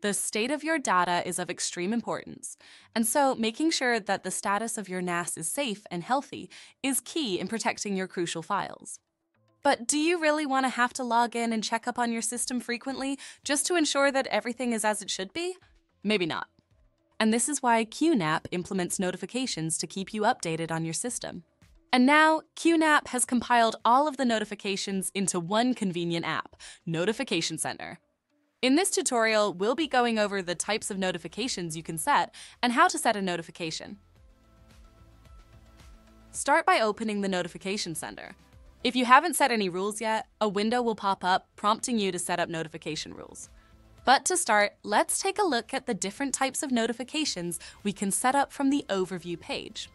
The state of your data is of extreme importance, and so making sure that the status of your NAS is safe and healthy is key in protecting your crucial files. But do you really want to have to log in and check up on your system frequently just to ensure that everything is as it should be? Maybe not. And this is why QNAP implements notifications to keep you updated on your system. And now, QNAP has compiled all of the notifications into one convenient app, Notification Center. In this tutorial, we'll be going over the types of notifications you can set and how to set a notification. Start by opening the Notification Center. If you haven't set any rules yet, a window will pop up prompting you to set up notification rules. But to start, let's take a look at the different types of notifications we can set up from the Overview page.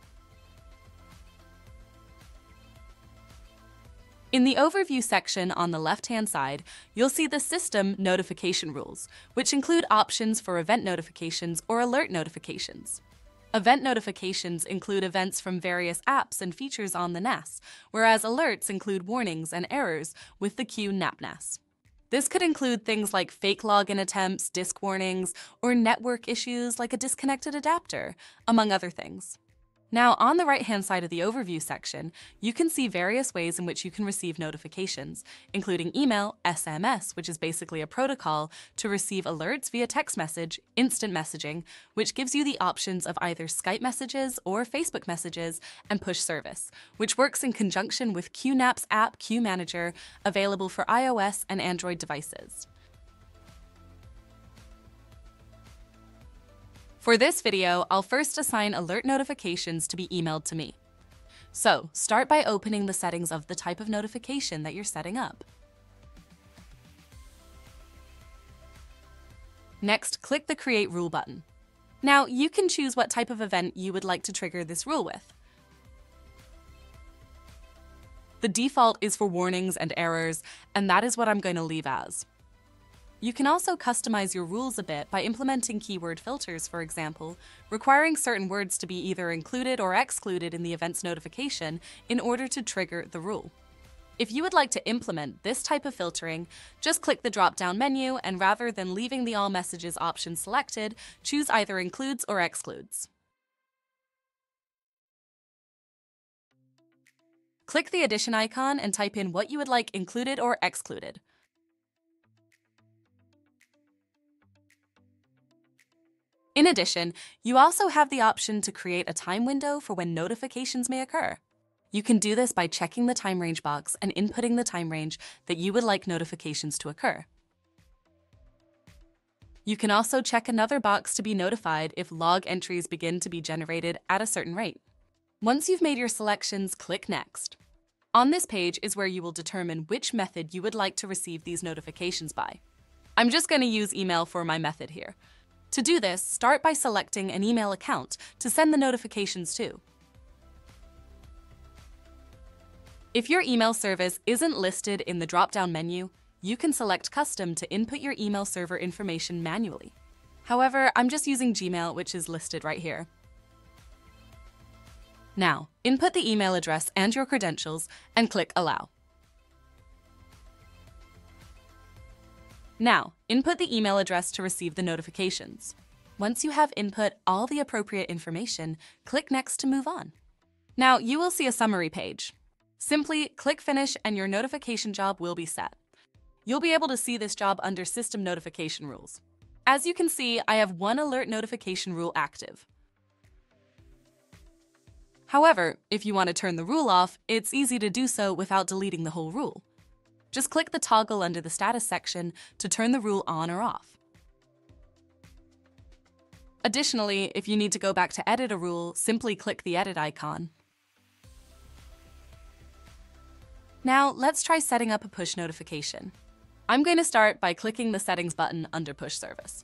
In the Overview section on the left-hand side, you'll see the System Notification Rules, which include options for event notifications or alert notifications. Event notifications include events from various apps and features on the NAS, whereas alerts include warnings and errors with the QNAP NAS. This could include things like fake login attempts, disk warnings, or network issues like a disconnected adapter, among other things. Now, on the right-hand side of the Overview section, you can see various ways in which you can receive notifications, including email, SMS, which is basically a protocol to receive alerts via text message, instant messaging, which gives you the options of either Skype messages or Facebook messages, and push service, which works in conjunction with QNAP's app Q Manager, available for iOS and Android devices. For this video, I'll first assign alert notifications to be emailed to me. So, start by opening the settings of the type of notification that you're setting up. Next, click the Create Rule button. Now, you can choose what type of event you would like to trigger this rule with. The default is for warnings and errors, and that is what I'm going to leave as. You can also customize your rules a bit by implementing keyword filters, for example, requiring certain words to be either included or excluded in the event's notification in order to trigger the rule. If you would like to implement this type of filtering, just click the drop-down menu and rather than leaving the All Messages option selected, choose either Includes or Excludes. Click the addition icon and type in what you would like included or excluded. In addition, you also have the option to create a time window for when notifications may occur. You can do this by checking the time range box and inputting the time range that you would like notifications to occur. You can also check another box to be notified if log entries begin to be generated at a certain rate. Once you've made your selections, click Next. On this page is where you will determine which method you would like to receive these notifications by. I'm just going to use email for my method here, to do this, start by selecting an email account to send the notifications to. If your email service isn't listed in the drop-down menu, you can select Custom to input your email server information manually. However, I'm just using Gmail, which is listed right here. Now, input the email address and your credentials and click Allow. Now, input the email address to receive the notifications. Once you have input all the appropriate information, click Next to move on. Now, you will see a summary page. Simply click Finish and your notification job will be set. You'll be able to see this job under System Notification Rules. As you can see, I have one alert notification rule active. However, if you want to turn the rule off, it's easy to do so without deleting the whole rule. Just click the toggle under the status section to turn the rule on or off. Additionally, if you need to go back to edit a rule, simply click the edit icon. Now, let's try setting up a push notification. I'm going to start by clicking the Settings button under Push Service.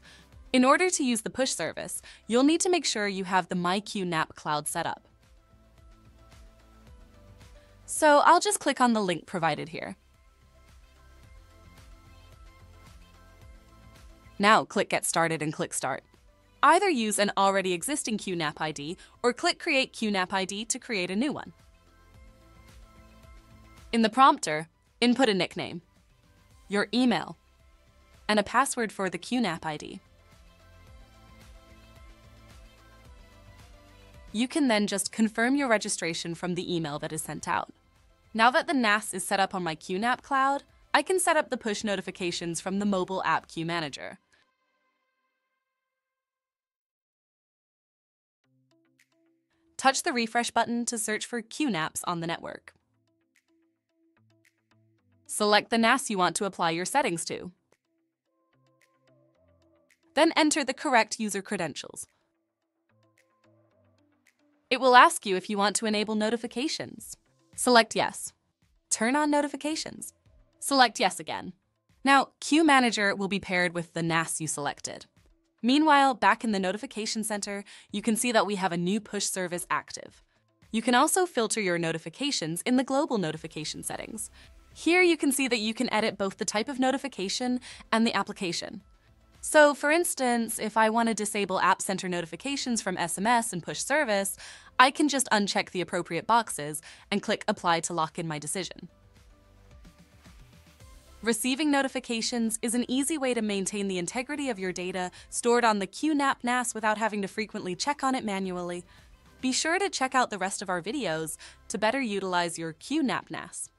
In order to use the push service, you'll need to make sure you have the MyQNAP cloud set up. So I'll just click on the link provided here. Now click Get Started and click Start. Either use an already existing QNAP ID or click Create QNAP ID to create a new one. In the prompter, input a nickname, your email, and a password for the QNAP ID. You can then just confirm your registration from the email that is sent out. Now that the NAS is set up on my QNAP cloud, I can set up the push notifications from the mobile app Q Manager. Touch the refresh button to search for QNAPs on the network. Select the NAS you want to apply your settings to. Then enter the correct user credentials. It will ask you if you want to enable notifications. Select Yes. Turn on notifications. Select Yes again. Now, Q Manager will be paired with the NAS you selected. Meanwhile, back in the Notification Center, you can see that we have a new push service active. You can also filter your notifications in the Global Notification settings. Here you can see that you can edit both the type of notification and the application. So for instance, if I want to disable App Center notifications from SMS and push service, I can just uncheck the appropriate boxes and click Apply to lock in my decision. Receiving notifications is an easy way to maintain the integrity of your data stored on the QNAP NAS without having to frequently check on it manually. Be sure to check out the rest of our videos to better utilize your QNAP NAS.